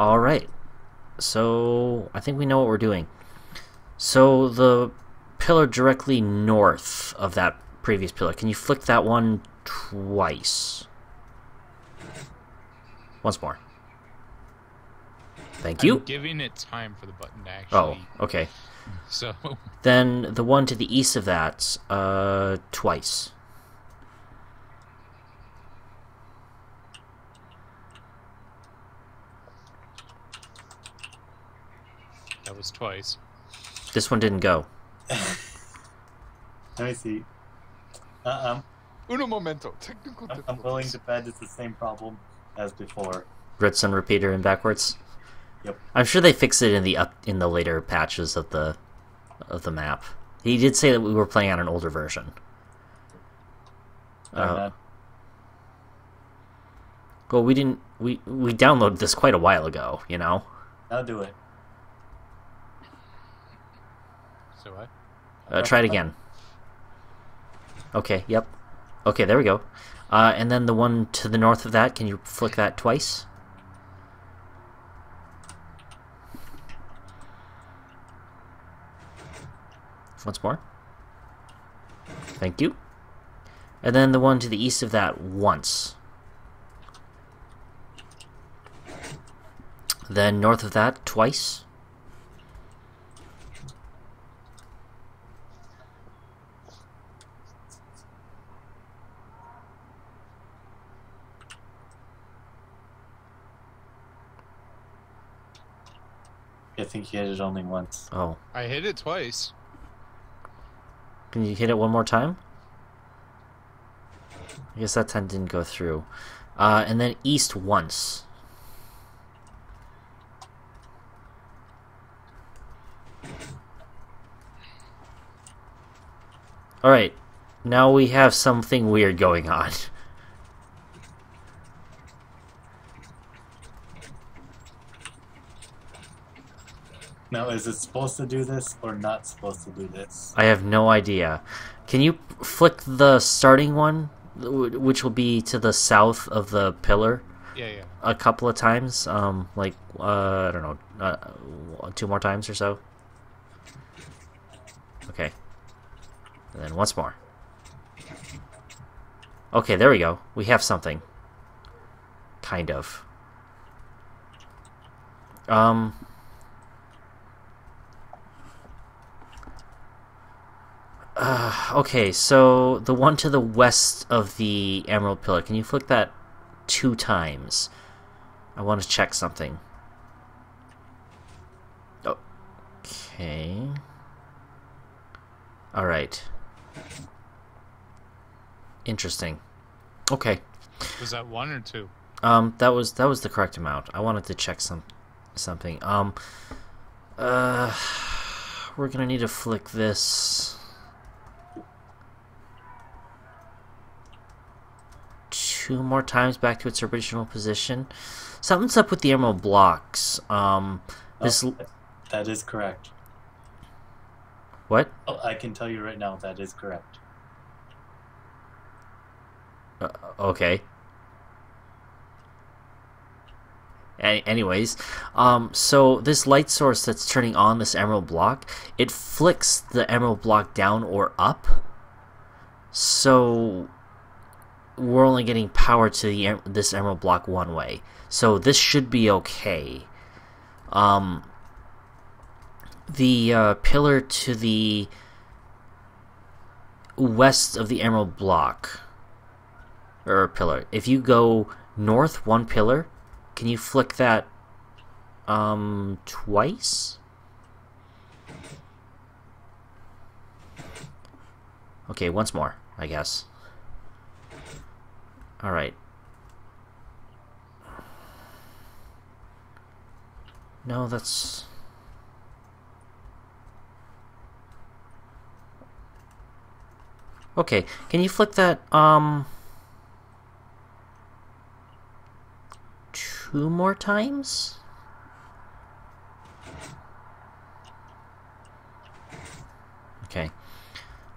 Alright. So, I think we know what we're doing. So, the pillar directly north of that previous pillar, can you flick that one twice? Once more. Thank you. I'm giving it time for the button to actually. Oh, okay. So Then the one to the east of that, uh, twice. That was twice. This one didn't go. Let me see. Uh, Uno momento. Technical I'm, I'm willing to bet it's the same problem as before. Redstone repeater and backwards. Yep. I'm sure they fixed it in the up in the later patches of the of the map. He did say that we were playing on an older version. Better Uh, well, we didn't. We we downloaded this quite a while ago. You know. I'll do it. So what? Uh, try it again. Okay. Yep. Okay. There we go. Uh, and then the one to the north of that. Can you flick that twice? Once more. Thank you. And then the one to the east of that once. Then north of that twice. I think you hit it only once. Oh. I hit it twice. Can you hit it one more time? I guess that time didn't go through. Uh, and then east once. Alright, now we have something weird going on. Now, is it supposed to do this or not supposed to do this? I have no idea. Can you flick the starting one, which will be to the south of the pillar? Yeah, yeah. a couple of times, um, like uh, I don't know, uh, two more times or so. Okay, and then once more. Okay, there we go. We have something. Kind of. Um. Uh, okay, so the one to the west of the Emerald Pillar. Can you flick that two times? I want to check something. Okay. Alright. Interesting. Okay. Was that one or two? Um, that was that was the correct amount. I wanted to check some something. Um, uh, we're gonna need to flick this two more times back to its original position. Something's up with the emerald blocks. Um, this Oh, that is correct. what? Oh, I can tell you right now that is correct. Uh, okay. A- anyways, um, so this light source that's turning on this emerald block, it flicks the emerald block down or up. So we're only getting power to the this emerald block one way. So this should be okay. Um, the uh, pillar to the west of the emerald block or pillar. If you go north one pillar, can you flick that um twice? Okay, once more, I guess. All right. No, that's Okay, can you flick that um two more times? Okay.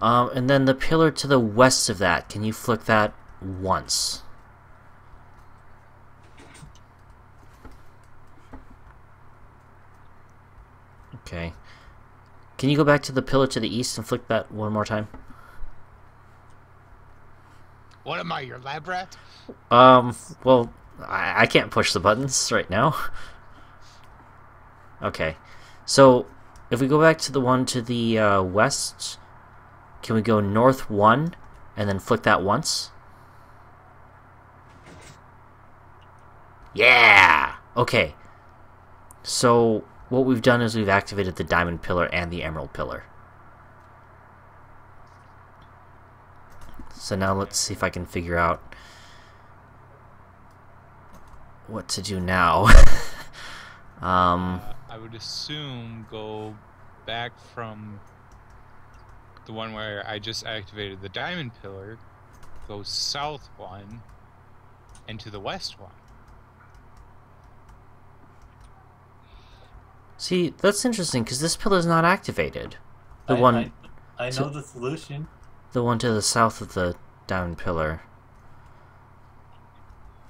Um, and then the pillar to the west of that, can you flick that once? Okay. Can you go back to the pillar to the east and flick that one more time? What am I, your lab rat? Um, well, I, I can't push the buttons right now. Okay. So, if we go back to the one to the uh, west, can we go north one and then flick that once? Yeah! Okay. So, what we've done is we've activated the diamond pillar and the emerald pillar. So now let's see if I can figure out what to do now. um, Uh, I would assume go back from the one where I just activated the diamond pillar, go south one, and to the west one. See, that's interesting because this pillar is not activated. The I, one, I, I to- know the solution. the one to the south of the diamond pillar.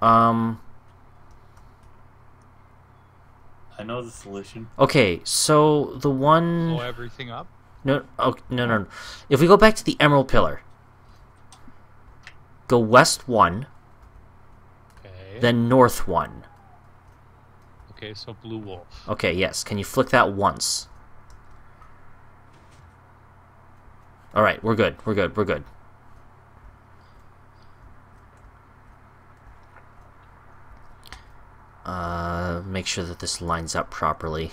Um. I know the solution. Okay, so the one. Blow everything up. No, oh, no, no, no. If we go back to the emerald pillar, go west one, Okay. then north one. Okay, so blue wolf. Okay, yes. Can you flick that once? All right, we're good. We're good. We're good. Uh, make sure that this lines up properly.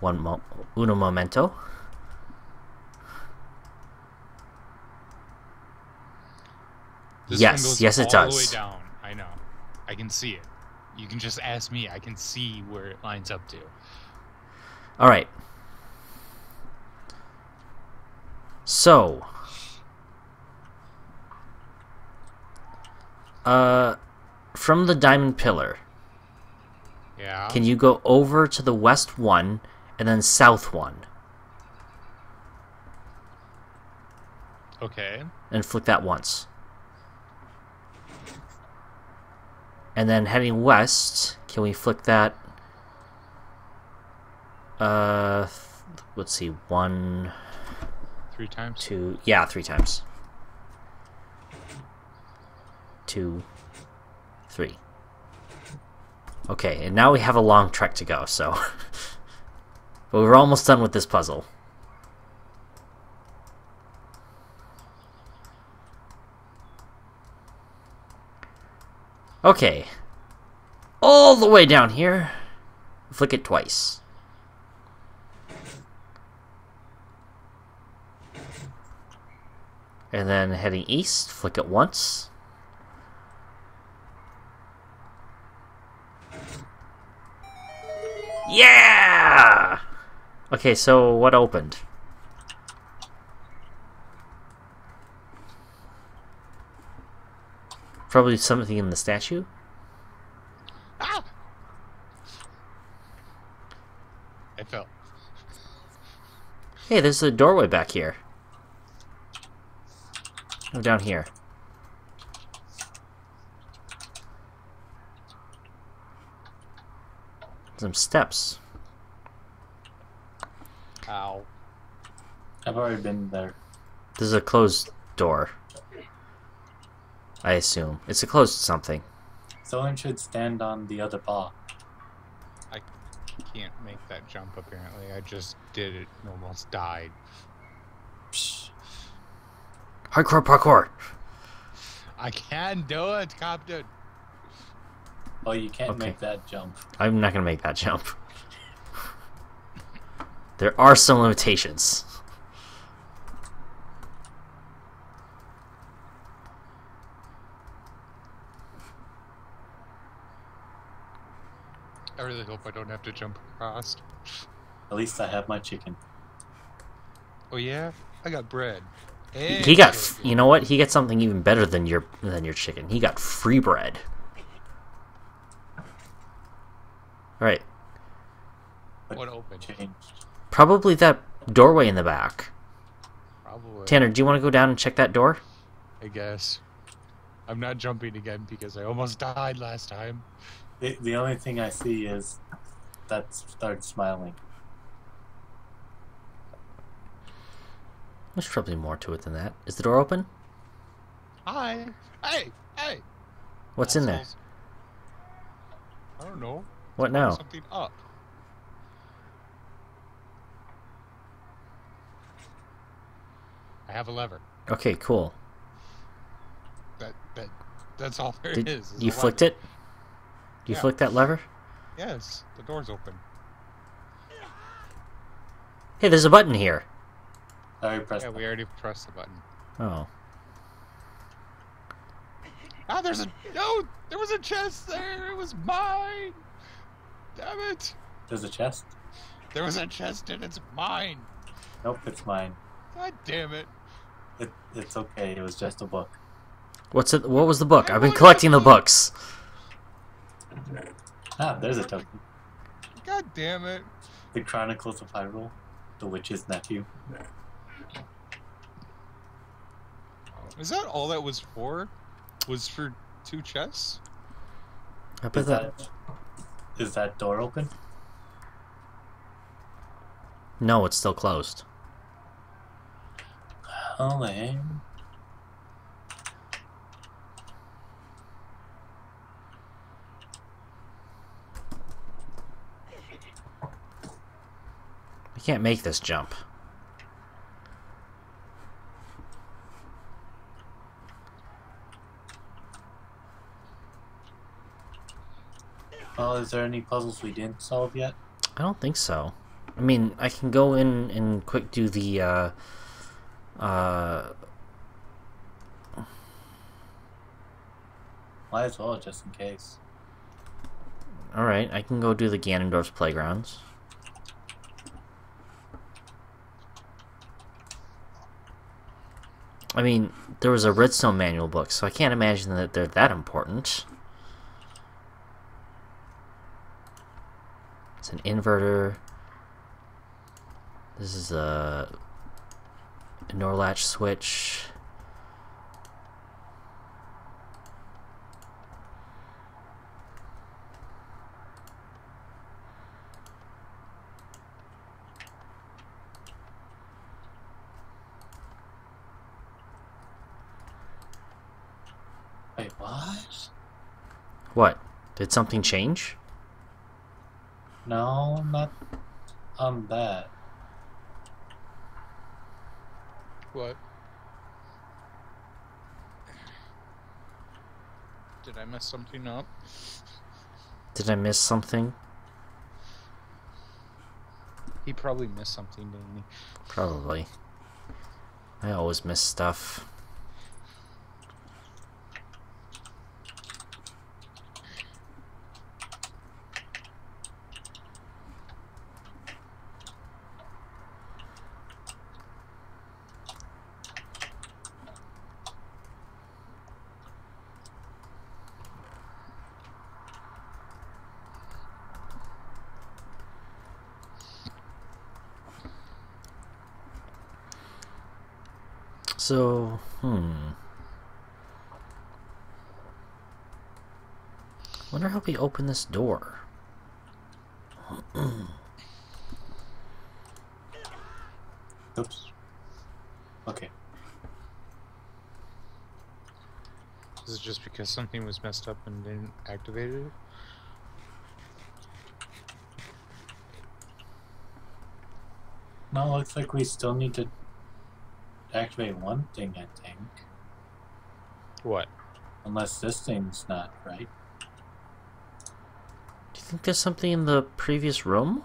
One mo- uno momento. This Yes, yes, it all the does. way down. I know. I can see it. You can just ask me. I can see where it lines up to. All right. So, uh, from the diamond pillar, Yeah. can you go over to the west one and then south one Okay. and flick that once? And then heading west, can we flick that? Uh, let's see, one, Three times. two, yeah, three times. Two, three. Okay, and now we have a long trek to go, so. but we're almost done with this puzzle. Okay. All the way down here. Flick it twice. And then heading east, flick it once. Yeah! Okay, so what opened? Probably something in the statue? Ah! I fell. Hey, there's a doorway back here. Oh, down here. Some steps. Ow. I've already been there. This is a closed door. I assume. It's a closed something. Someone should stand on the other paw. I can't make that jump apparently. I just did it and almost died. Psh. Hardcore parkour! I can do it, Captain. Oh, you can't Okay. make that jump. I'm not gonna make that jump. there are some limitations. I really hope I don't have to jump across. At least I have my chicken. Oh yeah, I got bread. he got, chicken. you know what? He got something even better than your than your chicken. He got free bread. All right, What opened? changed. probably that doorway in the back. Probably. Tanner, do you want to go down and check that door? I guess. I'm not jumping again because I almost died last time. The, the only thing I see is that started smiling. There's probably more to it than that. Is the door open? Hi. Hey, hey. What's that in there? I don't know. What now? Something up. I have a lever. Okay, cool. That that that's all there did, is, is You flicked lever. it? You Yeah. flicked that lever? Yes, the door's open. Hey, there's a button here. Sorry, press. Yeah, we already pressed the button. Oh. Ah, there's a no. There was a chest there. It was mine. Damn it. There's a chest. There was a chest and it's mine. Nope, it's mine. God damn it. It, it's okay. It was just a book. What's it? What was the book? I I've been collecting the that books. Ah, there's a token. God damn it. The Chronicles of Hyrule, the witch's nephew. Is that all that was for? Was for two chests? I bet Is that. that is that door open? No, it's still closed. Oh, lame. Can't make this jump. Well, is there any puzzles we didn't solve yet? I don't think so. I mean, I can go in and quick do the uh uh Might as well, just in case. all right, I can go do the Ganondorf's playgrounds. I mean, there was a Redstone manual book, so I can't imagine that they're that important. It's an inverter. This is a, a NOR latch switch. Wait, what? What? Did something change? No, not on that. What? Did I mess something up? Did I miss something? He probably missed something, didn't he? Probably. I always miss stuff. So, hmm. Wonder how we open this door. Oops. Okay. Is it just because something was messed up and didn't activate it? No, looks like we still need to activate one thing, I think. What? Unless this thing's not right. Do you think there's something in the previous room?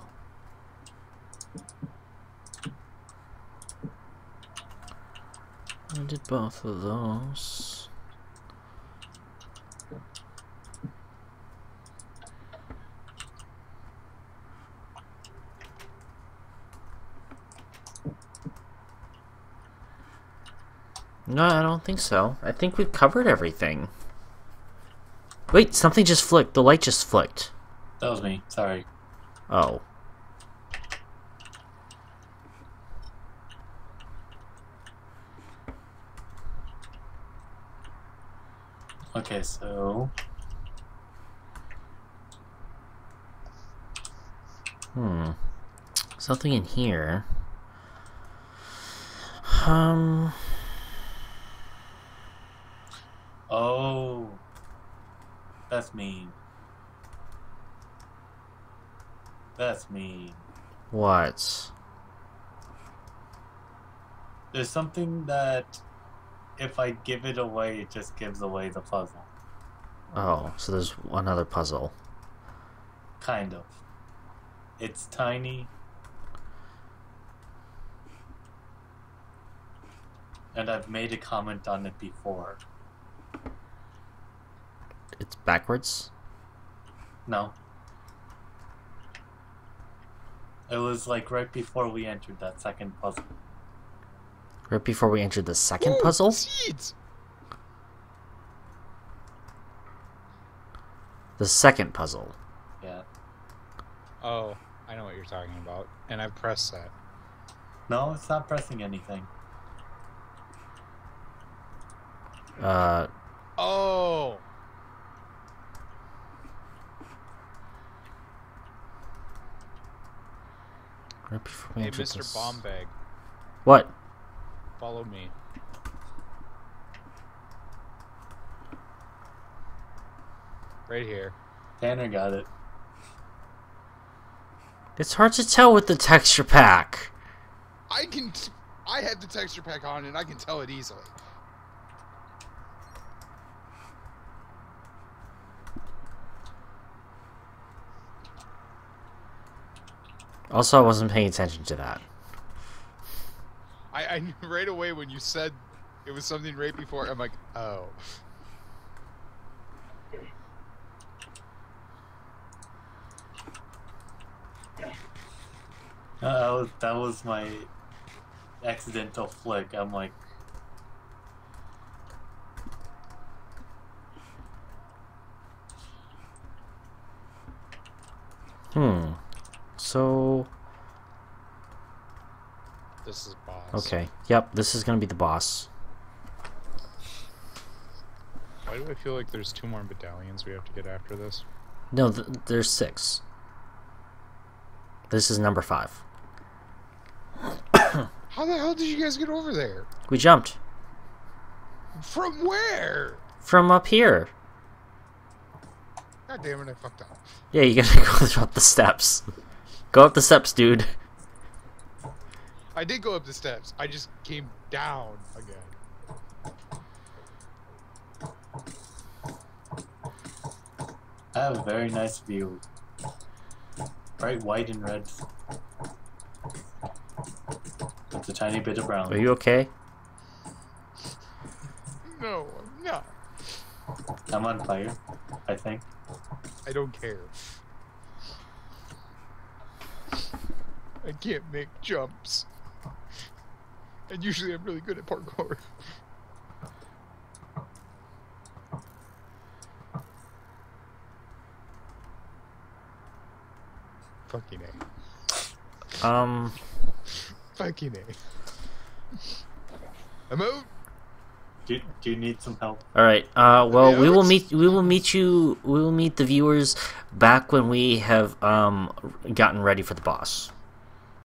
I did both of those. No, I don't think so. I think we've covered everything. Wait, something just flicked. The light just flicked. That was me. Sorry. Oh. Okay, so Hmm. Something in here. Um. Oh. That's mean. That's mean. What? There's something that if I give it away, it just gives away the puzzle. Oh, so there's another puzzle. Kind of. It's tiny. And I've made a comment on it before. It's backwards. No. It was like right before we entered that second puzzle. Right before we entered the second Ooh, puzzle. Seeds. The second puzzle. Yeah. Oh, I know what you're talking about, and I pressed that. No, it's not pressing anything. Uh, Oh. Right before Hey, entered Mr. this- Bombag, What? follow me. Right here. Tanner got it. It's hard to tell with the texture pack. I can. T- I had the texture pack on, and I can tell it easily. Also, I wasn't paying attention to that. I, I knew right away when you said it was something right before. I'm like, oh. Uh, that was that was my accidental flick. I'm like, Hmm. So, This is boss. okay. Yep, this is gonna be the boss. Why do I feel like there's two more medallions we have to get after this? No, th- there's six. This is number five. How the hell did you guys get over there? We jumped From where? from up here. God damn it! I fucked up. Yeah, you gotta go up the steps. Go up the steps, dude. I did go up the steps. I just came down again. I have a very nice view. Bright white and red. With a tiny bit of brown. Are you okay? No, I'm not. I'm on fire, I think. I don't care. I can't make jumps. And usually I'm really good at parkour. Fucking A. Um. Fucking A. I'm out. Do, do you need some help? All right. Uh. Well, Yeah, we will meet. We will meet you. We will meet the viewers back when we have um gotten ready for the boss.